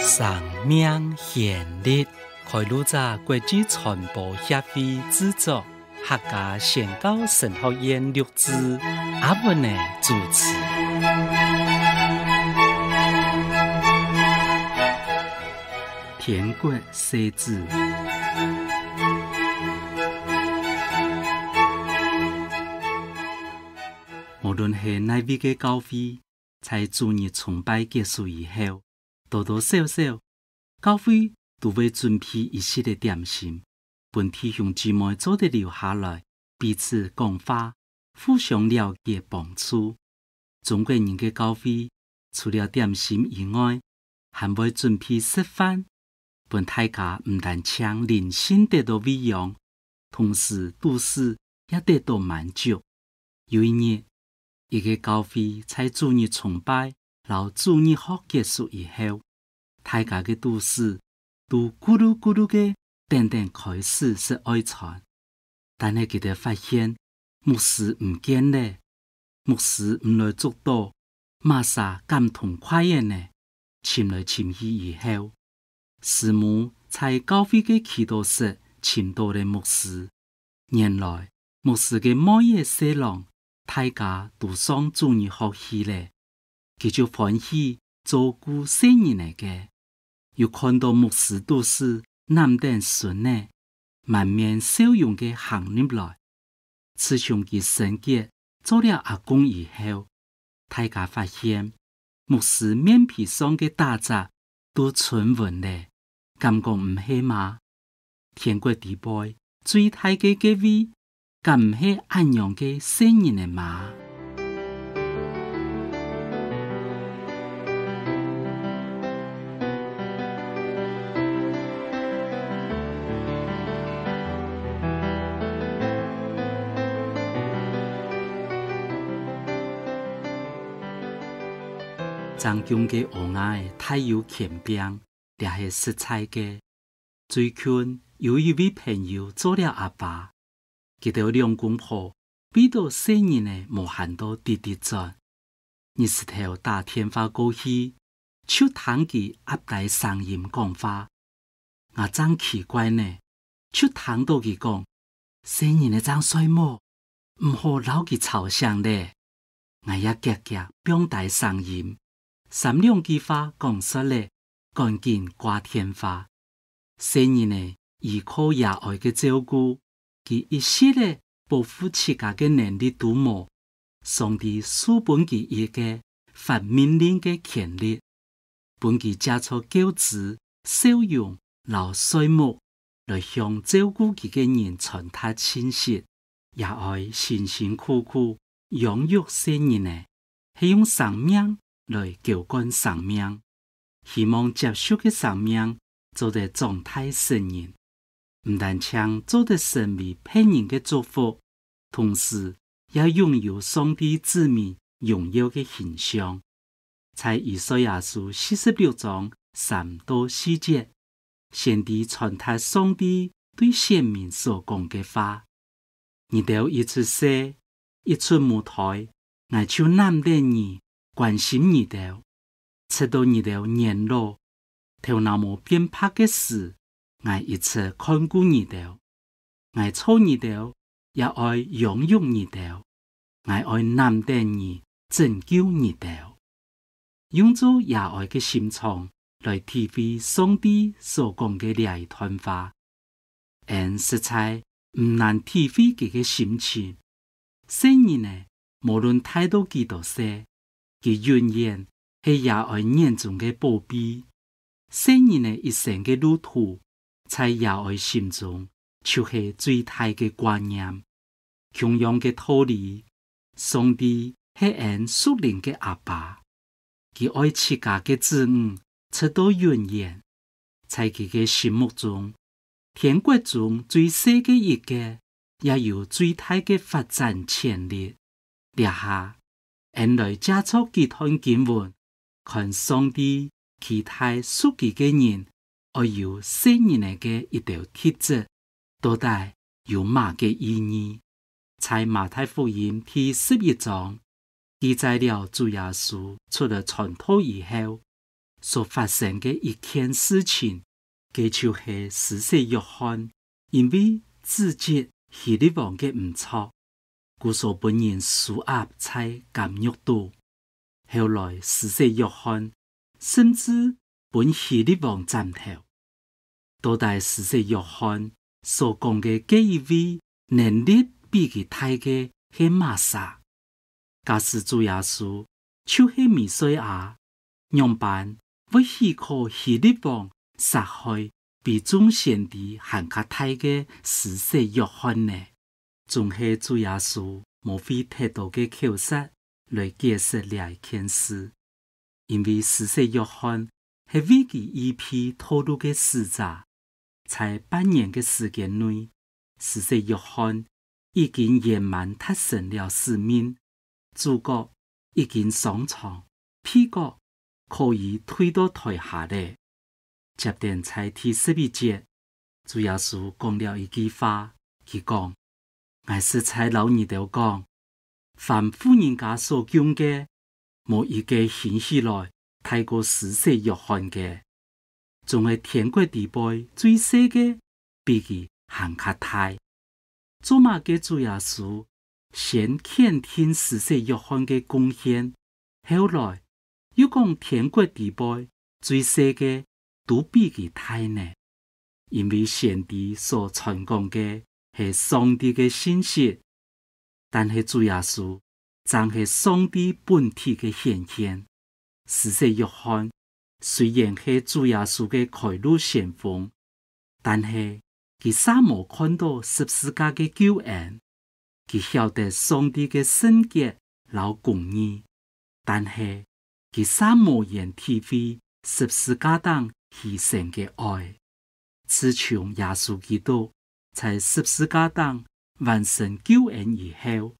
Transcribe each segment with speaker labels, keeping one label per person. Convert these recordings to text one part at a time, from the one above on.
Speaker 1: 上命显烈，开录者国际传播协会制作，客家宣教陈学燕录制，阿文呢主持，田国设置。无论是哪位嘅高飞，在主位崇拜结束以后，多多少少，高飞都会准备一些嘅点心，本体向姊妹组里留下来，彼此共发，互相了解帮助。中国人嘅高飞，除了点心以外，还会准备食饭，本大家唔但抢，人心得到喂养，同时都子也得到满足。有一年。一个教会在主日崇拜，到主日学结束以后，大家嘅都市都咕噜咕噜嘅，等等开始是哀餐，但系佢哋发现牧师唔见咧，牧师唔来作到，玛莎感痛快嘅呢，潜嚟潜去以后，师母在教会嘅祈祷室见到嘅牧师，原来牧师嘅每一失狼。大家都想中你好起咧，佢就欢喜照顾生意嚟嘅。又看到牧师都是男丁孙呢，满面笑容嘅行入来，慈祥嘅神格做了阿公以后，大家发现牧师面皮上嘅打杂都存稳咧，感觉唔系嘛？天过地杯最大嘅嘅味。咁系安阳的昔日的马，张江的河岸的太阳前边，两系蔬菜的。最近有一位朋友做了阿爸。记得两公婆比到少年的无限多滴滴转，日时头打天花过去，手烫起压大上音讲法，我真奇怪呢。出烫到去讲，少年的张衰模，唔好老去朝上咧，我一夹夹表大上音，三两句话讲说咧，赶紧挂天花。少年的日哭爷爱的照顾。其一系列保护自家的能力都无，上帝书本记一个发命令的权力，本记加出教子、收养、老衰木来向照顾其的人传达信息，也会辛辛苦苦养育新人呢，是用生命来浇灌生命，希望接受的生命做在状态生人。唔但将做得神明配人嘅祝福，同时也拥有上帝子民拥有嘅形象。在《以赛亚书》四十六章三到四节，上帝传达上帝对先民所讲嘅话：二条一出世，一出舞台，爱就男得你关心二条，吃到二条年老，头脑么鞭拍嘅事。爱一切干古鱼钓，爱粗你的，也爱拥有你的，我爱南得你拯救你的，用咗也爱嘅心肠来体会上帝所讲嘅一团话，但实在唔难体会嘅嘅心情。所人呢，无论太多几多些，佢怨言系也爱眼中嘅宝贝，圣人呢一生嘅路途。在亚爱心中，就是最大的观念。穷养的脱离，上帝是俺苏联的阿爸，佮爱自家的子女，出多原言。在佮嘅心目中，天国中最小的一个，也有最大的发展潜力。下下，俺来接触几趟新闻，看上帝其他苏联的人。我有新年来嘅一条帖子，多带有马嘅意义？在马太福音第十一章记载了主耶稣出了传道以后所发生嘅一件事情，叫做系四世约翰，因为自己视的唔错，故所本人属压在监狱度，后来四世约翰甚至本希利王站头，多大士实约翰所讲嘅基微能力比佢大嘅很麻沙，假使主耶稣，就系米细牙娘扮，我许可希利王杀害被尊上帝限卡大嘅士实约翰呢？仲系主耶稣，莫非太多嘅口实来解释两件事？因为士实约翰。系危机一批透露嘅时者，在半年嘅时间内，事实约翰已经野蛮踏成了市民，主角已经上床，屁股可以推到台下咧。接电才第十二节，主要是讲了一句话，佢讲，还是采老二条讲，凡富人家所讲嘅，无一个现实来。太过死色约翰嘅，仲系天国地辈最细嘅，比起行卡大。做马嘅主耶稣先肯定死色约翰嘅贡献，后来又讲天国地辈最细嘅都比佢大呢。因为上帝所传讲嘅系上帝嘅信息，但系主耶稣仲系上帝本体嘅显现。事实约翰虽然系主耶稣嘅开路先锋，但是佢三无看到十字架嘅救恩，佢晓得上帝嘅圣洁老公义，但是佢三无愿体会十字架当牺牲嘅爱。自从耶稣基督在十字架当完成救恩以后，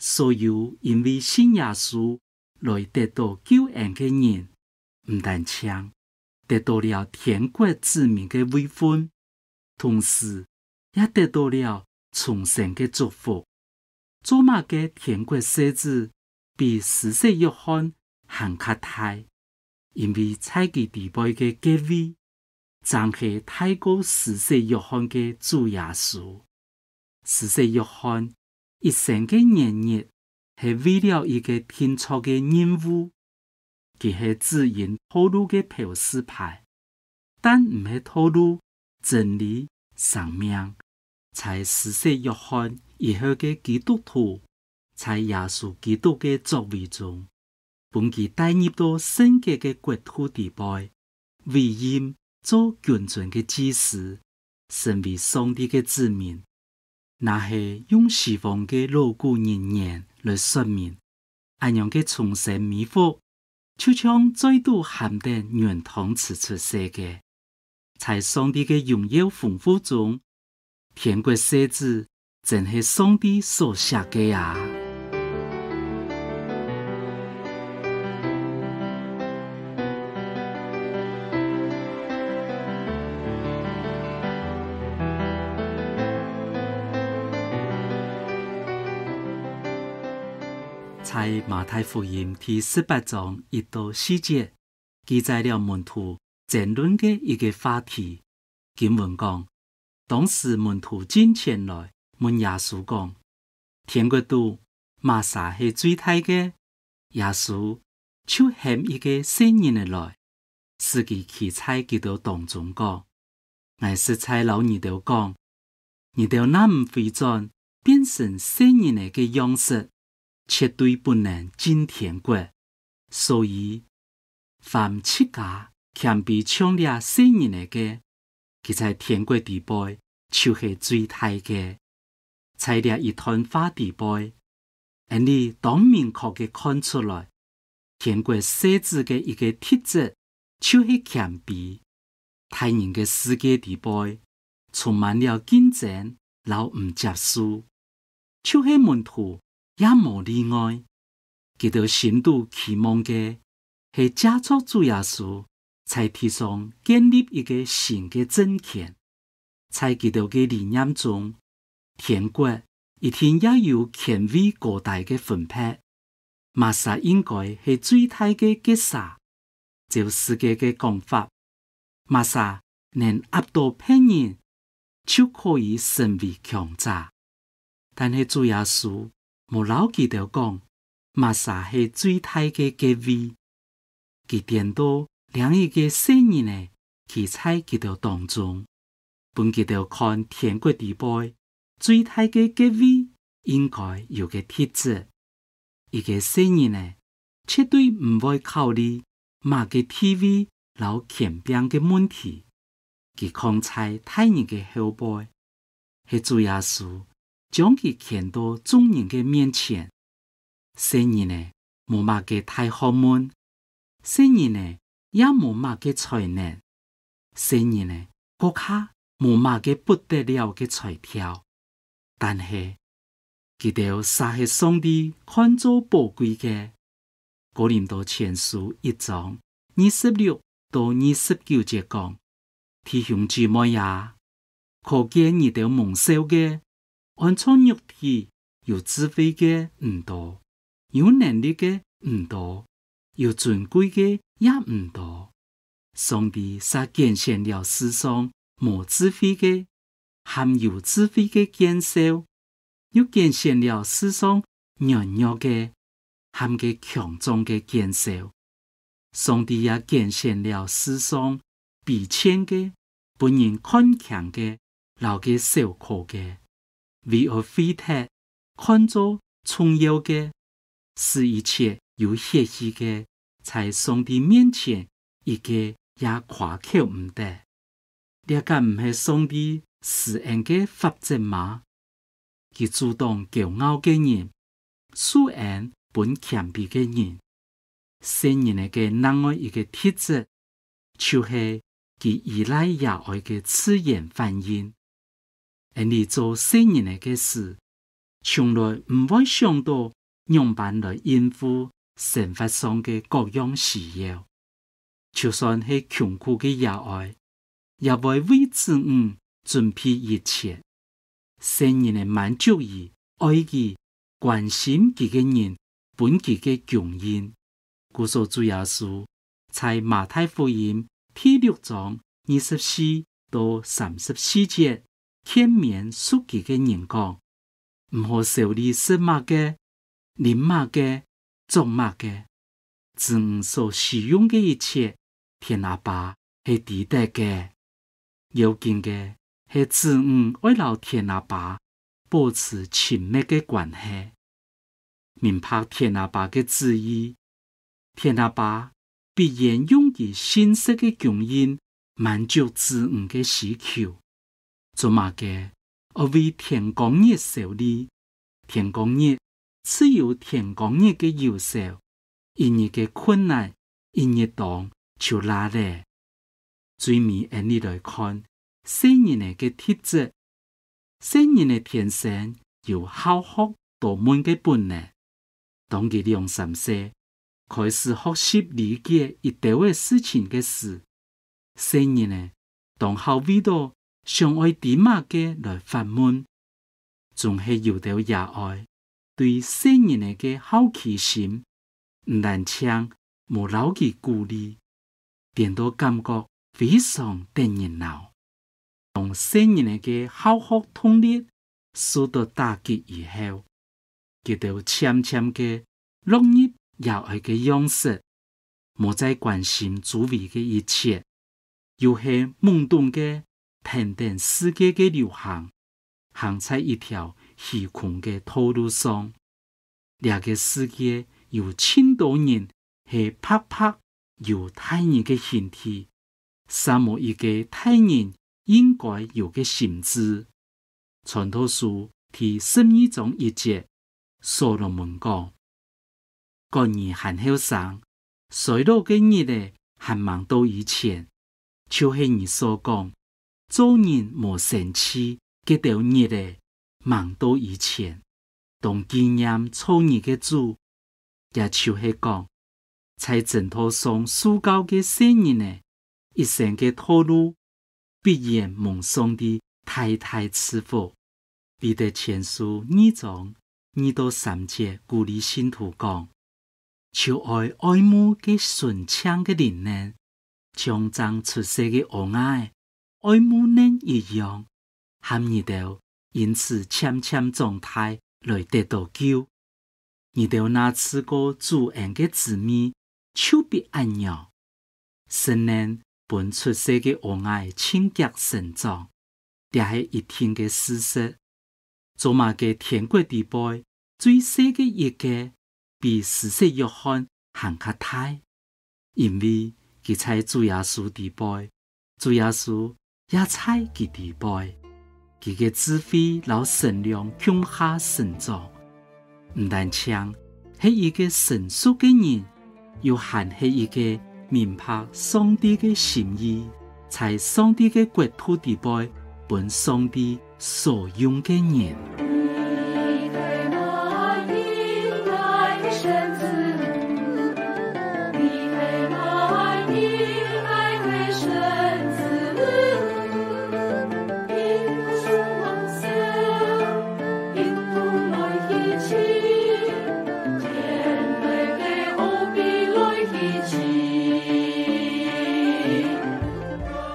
Speaker 1: 所有因为信耶稣。来得到救恩嘅人，唔但仅得到了天国子民嘅威风，同时也得到了重神嘅祝福。做马嘅天国设置比四世约翰还卡大，因为埃及地背嘅结尾，正是太过四世约翰嘅主耶稣。四世约翰一生嘅年月。系为了伊个天主嘅任务，佢系自然透露嘅表示牌，但唔系透露真理、生命，才使说约翰以后嘅基督徒，在耶稣基督嘅作为中，本佮带入到圣洁嘅国土地带，为因做完全嘅祭司，成为上帝嘅子民，那系永世方嘅牢固念念。来说明，阿让佮重生迷惑，就像再度陷的圆通此出世嘅，在上帝嘅荣耀丰富中，天国设置，真是上帝所写嘅啊。《马太福音》第十八章一到细节记载了门徒争论嘅一个话题。经文讲，当时门徒进前来，问耶稣讲：天国度马撒系最大嘅，耶稣就喊一个新人来，书记去猜几到当中讲，乃是蔡老二条讲，二条那么会转变成新人嘅样式。绝对不能进天国，所以凡七家钱币、抢掠圣人的个，佮在天国地界就是最大的。财了一团花地界，按你当明确的看出来，天国设置的一个铁质就是钱币。太人的世界地界，充满了金钱，老唔接受，就系门徒。也无例外，基督深度期望嘅系家族主耶稣，才提上建立一个新嘅政权。在基督嘅理念中，天国一定要有权威各大嘅分配，马萨应该系最大嘅角色。就世界嘅讲法，玛莎能压倒别人，就可以成为强扎。但系主耶稣。莫老记得讲，马沙是水太的结尾，佢点多两一个新人呢去猜佢条当中。本期头看天国直杯，水太嘅结尾应该有个帖子。一个新人呢，绝对唔会考虑马嘅 TV 老欠饼嘅问题，佢看猜太人嘅后辈去做下事。将其牵到众人嘅面前，虽人呢无马嘅太好闷，虽人呢也无马嘅才能，虽人呢国家无马嘅不得了嘅财条，但系佢条沙和上帝看做宝贵嘅。嗰年度前书一章二十六到二十九节讲，弟兄姊妹也可见你条蒙羞嘅。按出肉体有智慧嘅唔多，有能力嘅唔多，有尊贵嘅也唔多。上帝煞建献了世上无智慧嘅，含有智慧嘅坚守；又建献了世上弱嘅，含嘅强壮嘅坚守。上帝也建献了世上悲惨嘅，本然康强嘅，留嘅受苦嘅。为而废特看着重要的是一切有血气的，在上帝面前一个也夸口不得。这个唔系上帝使人嘅法则吗？佢主动骄傲的人，素颜本强逼的人，圣人个那爱一个特质，就是佢依赖亚爱的自然反应。而做新人嘅嘅事，从来唔会想到用办来应付生活上嘅各样需要，就算系穷苦嘅野爱，也会为自误准备一切。新人嚟满足于爱伊、关心佢嘅人，本佢嘅穷人。故所主要是在马太福音第六章二十四到三十四节。天面书记嘅人工，唔好受你食马嘅、饮马嘅、做马嘅，子吾所使用嘅一切，天阿爸系值得嘅，有敬嘅，系子吾为了天阿爸，保持亲密嘅关系，明白天阿爸嘅旨意，天阿爸必然用以现实嘅供应，满足子午嘅需求。做马家，我为田工业效力。田工业只有田工业嘅优势，一日嘅困难，一日党就拉来。最面按你来看，新人嘅特质，新人的天生有好学多门的本能。当佢两三岁，开始学习理解一大堆事情嘅事。新人呢，当好味道。上爱点马嘅来发闷，仲系摇到热爱对新人嘅好奇心，唔但唱无聊嘅故事，变到感觉非常嘅热闹。当新人嘅好好通力受到打击以后，佢就渐渐嘅落入热爱嘅样式，冇再关心周围嘅一切，又系懵懂嘅。平定世界嘅流行行在一条虚空嘅道路上，两个世界有千多人去拍拍犹太人嘅身体，沙漠一个太人应该有个信子。传道书替十二中一节所罗门讲，个人很后生，许多嘅日呢很忙到以前，就系你所讲。做人莫生气，吉条孽的忙多以前，同经验初二的主，也就是讲，在枕头上受教的善人呢，一生的道路必然蒙上的太太赐福。面对前述呢种，尼到三者鼓励信徒讲：，求爱爱慕嘅顺畅的人呢，强将出色的王伢。爱慕人一样，含你到因此谦谦状态来得到救。你到那次个主宴的滋味，丘比安压，神人本出色的王爱清洁神状，立喺一天的事实。做卖嘅天国地位最细的一个，比四实约翰还较大，因为佢在主耶稣地位，主耶稣。也猜其地位，其个智慧老善良，向下神长。唔但仅系一个成熟嘅人，又系一个明白上帝嘅心意，在上帝嘅国土地位，本上帝所用嘅人。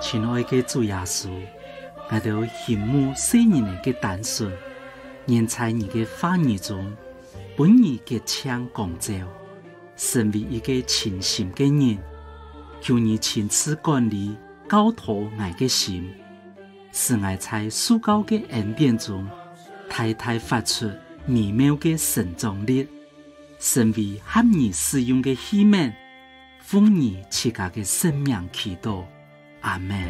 Speaker 1: 亲爱的主耶稣，我陶羡慕少年的单纯，人在你的话语中，本义的唱光照，身为一个虔信的人，求你亲自管理交托我的心，使我在属膏的恩典中，太太发出美妙的神长力，身为合你使用的一面，奉你自下的生命祈祷。阿门。